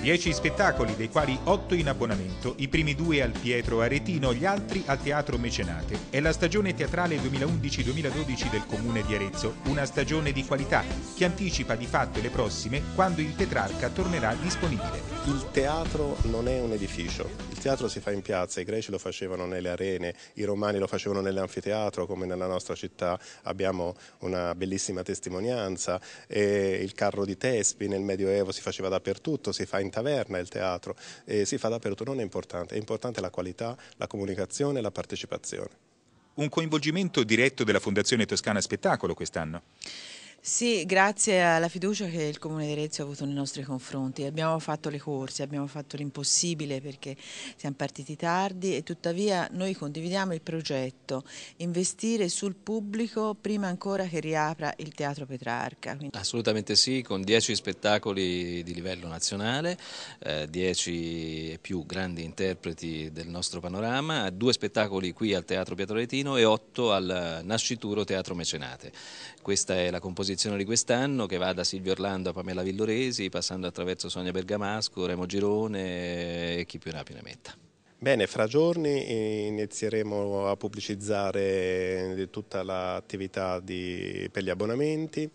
Dieci spettacoli, dei quali otto in abbonamento, i primi due al Pietro Aretino, gli altri al Teatro Mecenate. È la stagione teatrale 2011-2012 del Comune di Arezzo, una stagione di qualità che anticipa di fatto le prossime quando il Petrarca tornerà disponibile. Il teatro non è un edificio, il teatro si fa in piazza, i greci lo facevano nelle arene, i romani lo facevano nell'anfiteatro come nella nostra città abbiamo una bellissima testimonianza, il carro di Tespi nel Medioevo si faceva dappertutto, si fa in taverna il teatro, e si fa dappertutto, non è importante, è importante la qualità, la comunicazione e la partecipazione. Un coinvolgimento diretto della Fondazione Toscana Spettacolo quest'anno? Sì, grazie alla fiducia che il Comune di Arezzo ha avuto nei nostri confronti. Abbiamo fatto le corse, abbiamo fatto l'impossibile perché siamo partiti tardi e tuttavia noi condividiamo il progetto, investire sul pubblico prima ancora che riapra il Teatro Petrarca. Assolutamente sì, con 10 spettacoli di livello nazionale, 10 eh, più grandi interpreti del nostro panorama, due spettacoli qui al Teatro Pietro e 8 al Nascituro Teatro Mecenate. Questa è la composizione esposizione di quest'anno che va da Silvio Orlando a Pamela Villoresi, passando attraverso Sonia Bergamasco, Remo Girone e chi più ne ha più ne metta. Bene, fra giorni inizieremo a pubblicizzare tutta l'attività per gli abbonamenti,